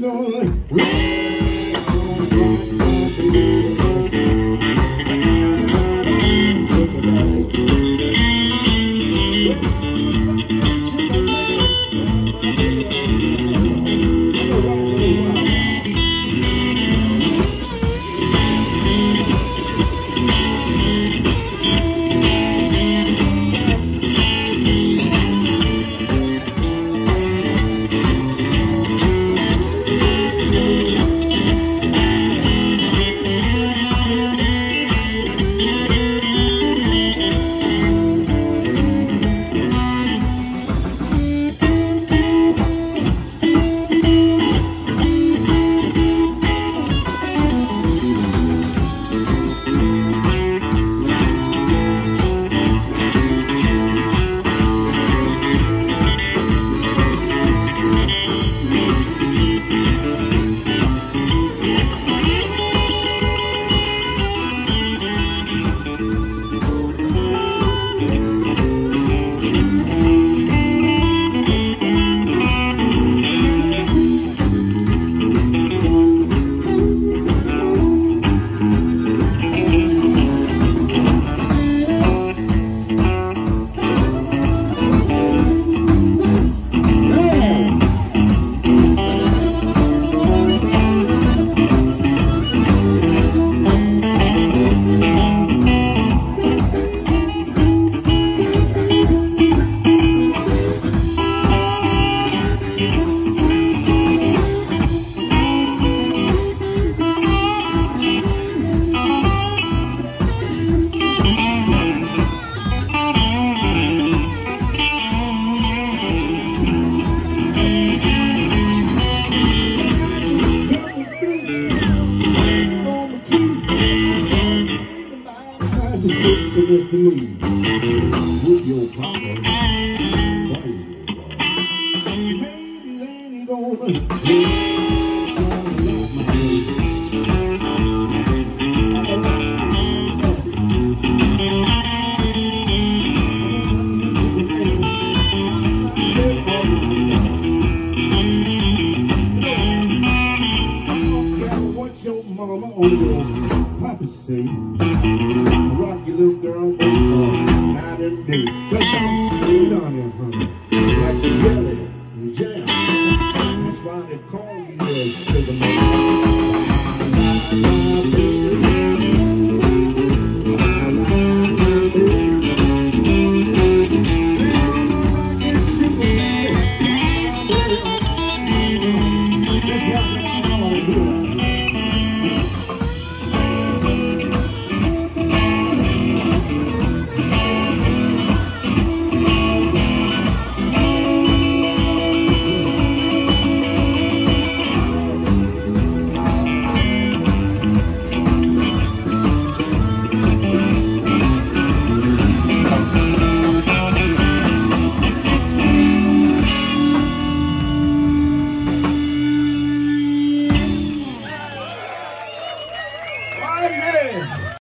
gonna with the moon. With your papa. Maybe then he gonna mama or your papa say. Rock your little girl uh, night and day. Cause I'm sweet on you, honey. Like jelly and jam. That's why they call me the sugar man. Man.